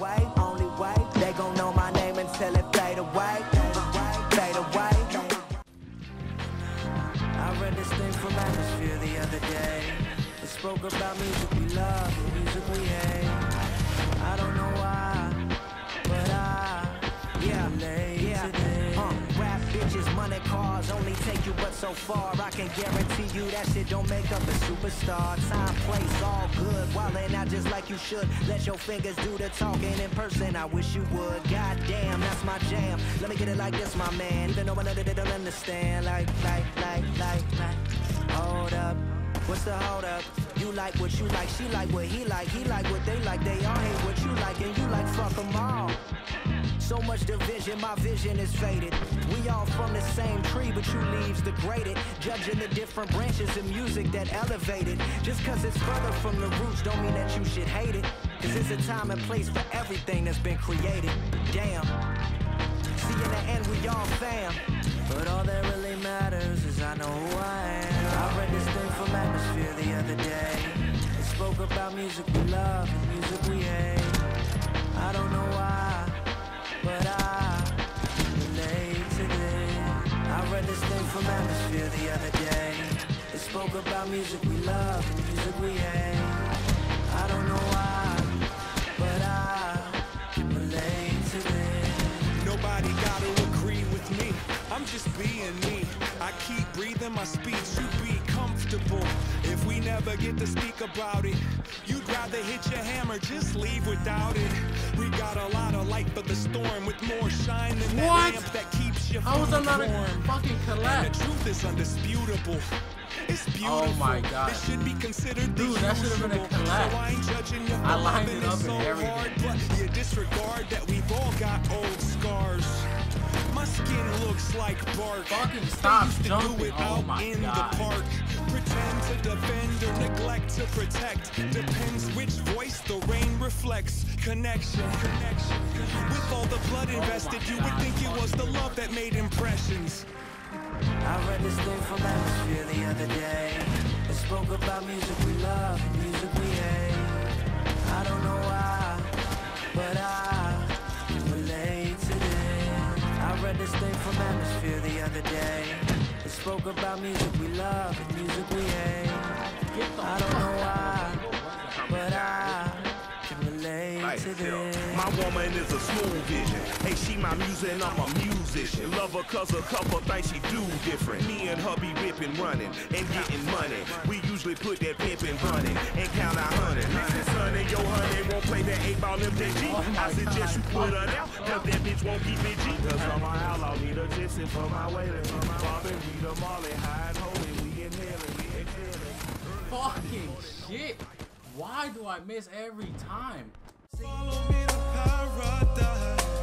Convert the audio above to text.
way, only way. They gon' know my name until it fade away. Fade away. I read this thing from Atmosphere the other day. It spoke about music we love music we hate. Bitches, money, cars only take you but so far. I can guarantee you that shit don't make up a superstar. Time, place, all good. Wildin' out just like you should. Let your fingers do the talking in person. I wish you would. God damn, that's my jam. Let me get it like this, my man. Even though I know that they don't understand. Like, like, like, like, like. Hold up. What's the hold up? You like what you like, she like what he like, he like what they like, they all hate what you like, and you like fuck them all. So much division, my vision is faded. We all from the same tree, but you leaves degraded. Judging the different branches of music that elevated. Just cause it's further from the roots don't mean that you should hate it. Cause it's a time and place for everything that's been created. Damn. See, in the end, we all fam. But all that really matters is I know who I Atmosphere the other day. It spoke about music we love and music we hate. I don't know why, but I relate to this. I read this thing from Atmosphere the other day. It spoke about music we love and music we hate. I don't know why, just being me. I keep breathing my speech. You be comfortable. If we never get to speak about it, you'd rather hit your hammer, just leave without it. We got a lot of light for the storm with more shine than that lamp that keeps you How was that from not warm. fucking collab? the truth is undisputable. It's beautiful. Oh my God. It should be considered Dude, that should have been a collab. So I ain't judging you I lined it up so and everything. hard, but you disregard that we've all got old scars. My skin looks like bark. Fucking stop used do jumping. it Oh out my in God. the park. Pretend to defend or neglect to protect. Depends which voice the rain reflects. Connection, connection. With all the blood oh invested, you would think it was the love that made impressions. I read this thing from Atmosphere the other day. It spoke about music we love Atmosphere the other day. It spoke about music we love and music we hate. I don't know why, but I can relate to this. My woman is a smooth vision. Hey, she my music and I'm a musician. Love her cause a couple things she do different. Me and her be ripping, running, and getting money. We usually put that pimpin' running and play that 8 ball Oh I suggest you put her down. Cause that bitch won't keep it G. Cause I'm a outlaw, need a Jesse for my waiter. Bobby, Rita, Marley, high and holy. We inhaling, we exhaling. fucking shit. Why do I miss every time? Follow me to paradise.